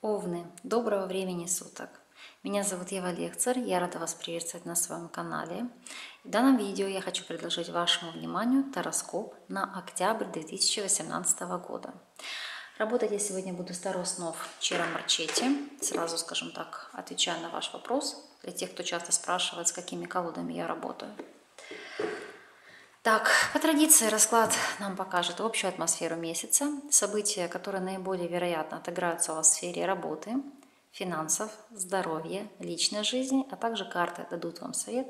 Овны, доброго времени суток! Меня зовут Ева Лекцер, я рада вас приветствовать на своем канале. В данном видео я хочу предложить вашему вниманию тароскоп на октябрь 2018 года. Работать я сегодня буду с снов Чера Марчетти. Сразу, скажем так, отвечаю на ваш вопрос, для тех, кто часто спрашивает, с какими колодами я работаю. Так, по традиции расклад нам покажет общую атмосферу месяца, события, которые наиболее вероятно отыграются у вас в сфере работы, финансов, здоровья, личной жизни, а также карты дадут вам совет,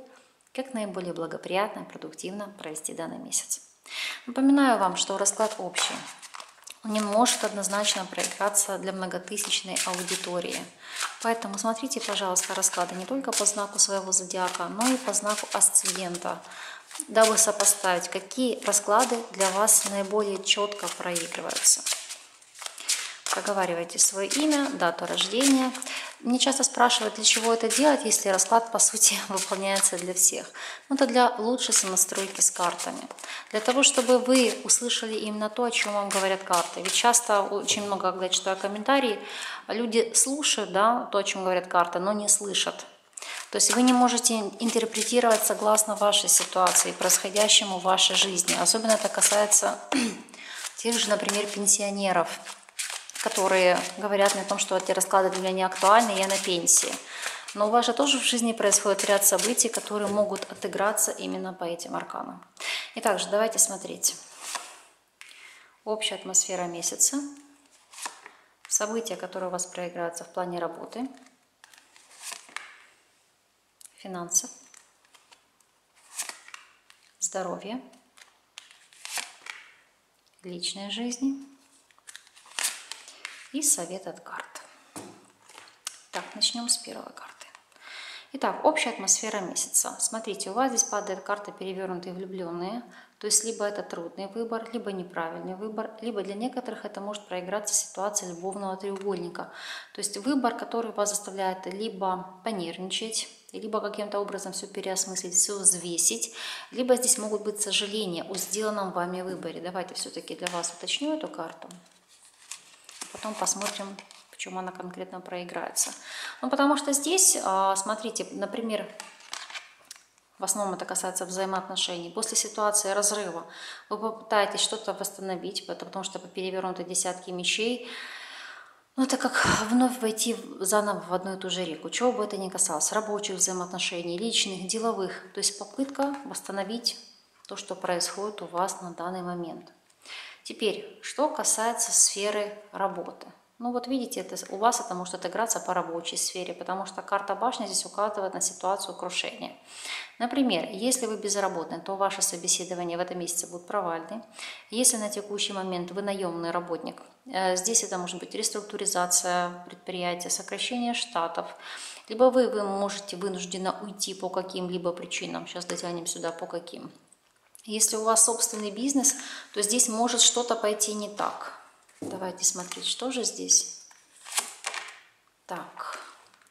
как наиболее благоприятно и продуктивно провести данный месяц. Напоминаю вам, что расклад общий. Он не может однозначно проиграться для многотысячной аудитории. Поэтому смотрите, пожалуйста, расклады не только по знаку своего зодиака, но и по знаку асцендента – дабы сопоставить, какие расклады для вас наиболее четко проигрываются. Проговаривайте свое имя, дату рождения. Мне часто спрашивают, для чего это делать, если расклад, по сути, выполняется для всех. Ну, это для лучшей сонастройки с картами. Для того, чтобы вы услышали именно то, о чем вам говорят карты. Ведь часто, очень много, когда читаю комментарии, люди слушают да, то, о чем говорят карты, но не слышат то есть вы не можете интерпретировать согласно вашей ситуации, происходящему в вашей жизни. Особенно это касается тех же, например, пенсионеров, которые говорят мне о том, что эти расклады для меня не актуальны, я на пенсии. Но у вас же тоже в жизни происходит ряд событий, которые могут отыграться именно по этим арканам. Итак, же давайте смотреть. Общая атмосфера месяца, события, которые у вас проиграются в плане работы – финансов, здоровья, личной жизни и совет от карт. Так, начнем с первой карты. Итак, общая атмосфера месяца. Смотрите, у вас здесь падает карта перевернутые влюбленные. То есть либо это трудный выбор, либо неправильный выбор, либо для некоторых это может проиграться ситуация любовного треугольника. То есть выбор, который вас заставляет либо понервничать, либо каким-то образом все переосмыслить, все взвесить, либо здесь могут быть сожаления о сделанном вами выборе. Давайте все-таки для вас уточню эту карту, потом посмотрим, в чем она конкретно проиграется. Ну, потому что здесь, а, смотрите, например, в основном это касается взаимоотношений. После ситуации разрыва вы попытаетесь что-то восстановить, потому что по перевернутой десятки мечей ну, это как вновь войти заново в одну и ту же реку, чего бы это ни касалось, рабочих взаимоотношений, личных, деловых. То есть попытка восстановить то, что происходит у вас на данный момент. Теперь, что касается сферы работы. Ну вот видите, это, у вас это может отыграться по рабочей сфере, потому что карта башни здесь указывает на ситуацию крушения. Например, если вы безработный, то ваше собеседование в этом месяце будет провальны. Если на текущий момент вы наемный работник, э, здесь это может быть реструктуризация предприятия, сокращение штатов, либо вы, вы можете вынужденно уйти по каким-либо причинам. Сейчас дотянем сюда по каким. Если у вас собственный бизнес, то здесь может что-то пойти не так. Давайте смотреть, что же здесь. Так,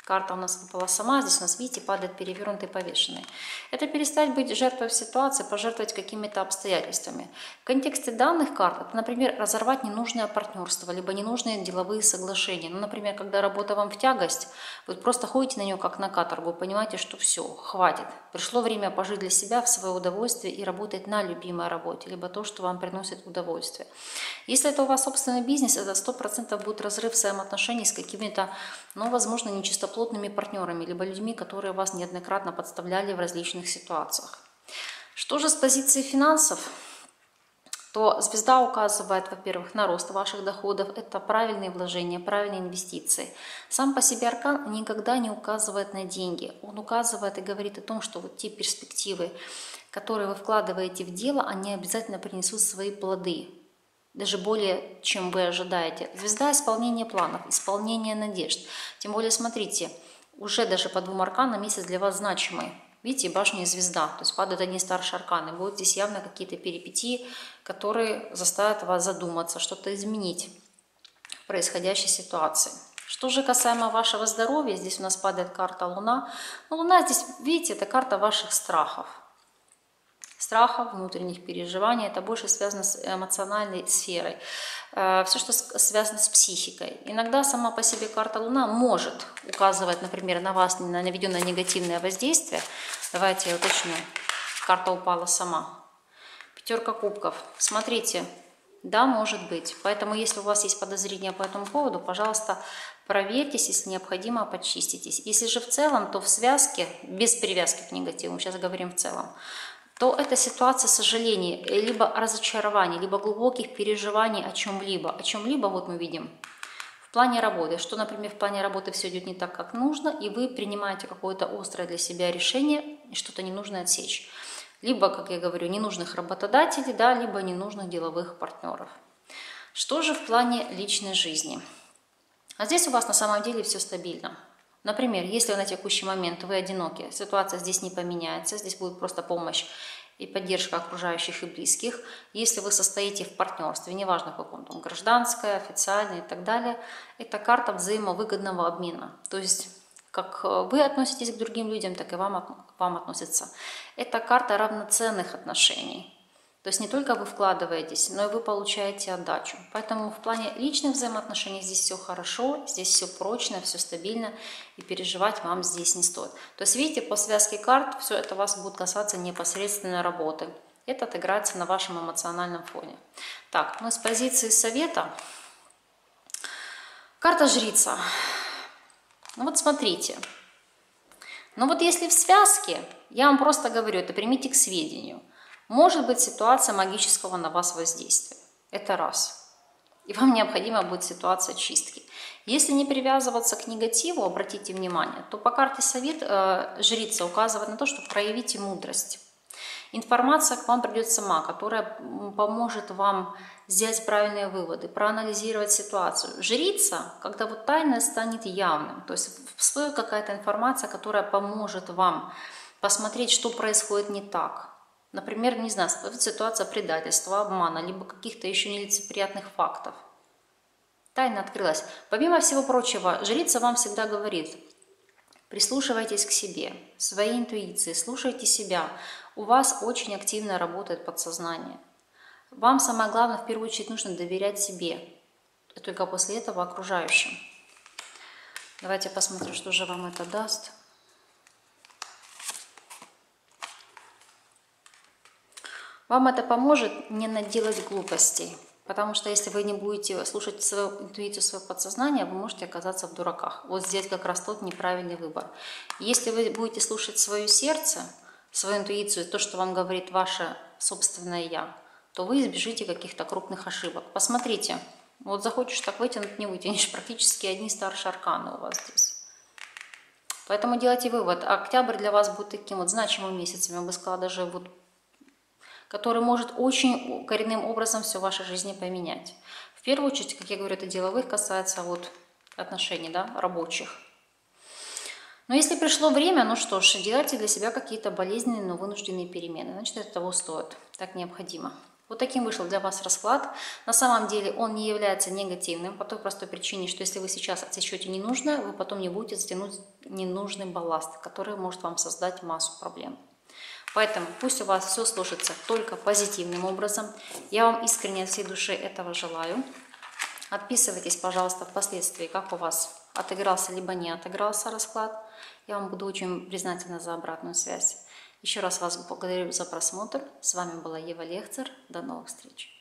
карта у нас выпала сама, здесь у нас, видите, падает перевернутый повешенный. Это перестать быть жертвой в ситуации, пожертвовать какими-то обстоятельствами. В контексте данных карт, это, например, разорвать ненужное партнерство, либо ненужные деловые соглашения. Ну, например, когда работа вам в тягость, вы просто ходите на нее как на каторгу, понимаете, что все, хватит. Пришло время пожить для себя в свое удовольствие и работать на любимой работе, либо то, что вам приносит удовольствие. Если это у вас собственный бизнес, это 100% будет разрыв взаимоотношений с какими-то, ну, возможно, нечистоплотными партнерами, либо людьми, которые вас неоднократно подставляли в различных ситуациях. Что же с позиции финансов? то звезда указывает, во-первых, на рост ваших доходов, это правильные вложения, правильные инвестиции. Сам по себе аркан никогда не указывает на деньги. Он указывает и говорит о том, что вот те перспективы, которые вы вкладываете в дело, они обязательно принесут свои плоды даже более, чем вы ожидаете. Звезда исполнения планов, исполнения надежд. Тем более, смотрите, уже даже по двум арканам месяц для вас значимый. Видите, башня и звезда, то есть падают одни старшие арканы. Будут здесь явно какие-то перипетии, которые заставят вас задуматься, что-то изменить в происходящей ситуации. Что же касаемо вашего здоровья, здесь у нас падает карта Луна. Ну, Луна здесь, видите, это карта ваших страхов страхов, внутренних переживаний. Это больше связано с эмоциональной сферой. Э, Все, что связано с психикой. Иногда сама по себе карта Луна может указывать, например, на вас на наведенное негативное воздействие. Давайте я уточню. Карта упала сама. Пятерка кубков. Смотрите, да, может быть. Поэтому, если у вас есть подозрения по этому поводу, пожалуйста, проверьтесь, если необходимо, почиститесь. Если же в целом, то в связке, без привязки к негативу, сейчас говорим в целом, то это ситуация сожалений, либо разочарований, либо глубоких переживаний о чем-либо. О чем-либо вот мы видим в плане работы, что, например, в плане работы все идет не так, как нужно, и вы принимаете какое-то острое для себя решение, что-то не нужно отсечь. Либо, как я говорю, ненужных работодателей, да, либо ненужных деловых партнеров. Что же в плане личной жизни? А здесь у вас на самом деле все стабильно. Например, если на текущий момент вы одиноки, ситуация здесь не поменяется, здесь будет просто помощь и поддержка окружающих и близких. Если вы состоите в партнерстве, неважно каком там, гражданское, официальное и так далее, это карта взаимовыгодного обмена. То есть как вы относитесь к другим людям, так и вам, вам относятся. Это карта равноценных отношений. То есть не только вы вкладываетесь, но и вы получаете отдачу. Поэтому в плане личных взаимоотношений здесь все хорошо, здесь все прочно, все стабильно, и переживать вам здесь не стоит. То есть видите, по связке карт все это вас будет касаться непосредственно работы. Это отыграется на вашем эмоциональном фоне. Так, ну с позиции совета. Карта жрица. Ну вот смотрите. Ну вот если в связке, я вам просто говорю, это примите к сведению – может быть ситуация магического на вас воздействия. Это раз. И вам необходима будет ситуация чистки. Если не привязываться к негативу, обратите внимание, то по карте совет э, жрица указывает на то, что проявите мудрость. Информация к вам придет сама, которая поможет вам сделать правильные выводы, проанализировать ситуацию. Жрица, когда вот тайное станет явным, то есть всплывет какая-то информация, которая поможет вам посмотреть, что происходит не так, Например, не знаю, ситуация предательства, обмана, либо каких-то еще нелицеприятных фактов. Тайна открылась. Помимо всего прочего, жрица вам всегда говорит, прислушивайтесь к себе, своей интуиции, слушайте себя. У вас очень активно работает подсознание. Вам самое главное, в первую очередь, нужно доверять себе, и только после этого окружающим. Давайте посмотрим, что же вам это даст. Вам это поможет не наделать глупостей. Потому что если вы не будете слушать свою интуицию, свое подсознание, вы можете оказаться в дураках. Вот здесь как раз тот неправильный выбор. Если вы будете слушать свое сердце, свою интуицию, то, что вам говорит ваше собственное «я», то вы избежите каких-то крупных ошибок. Посмотрите, вот захочешь так вытянуть, не вытянешь. Практически одни старшие арканы у вас здесь. Поэтому делайте вывод. Октябрь для вас будет таким вот значимым месяцем. Я бы сказала, даже вот который может очень коренным образом все в вашей жизни поменять. В первую очередь, как я говорю, это деловых касается вот отношений, да, рабочих. Но если пришло время, ну что ж, делайте для себя какие-то болезненные, но вынужденные перемены. Значит, это того стоит. Так необходимо. Вот таким вышел для вас расклад. На самом деле он не является негативным по той простой причине, что если вы сейчас отсечете ненужное, вы потом не будете затянуть ненужный балласт, который может вам создать массу проблем. Поэтому пусть у вас все сложится только позитивным образом. Я вам искренне от всей души этого желаю. Отписывайтесь, пожалуйста, впоследствии, как у вас отыгрался либо не отыгрался расклад. Я вам буду очень признательна за обратную связь. Еще раз вас благодарю за просмотр. С вами была Ева Лехцер. До новых встреч.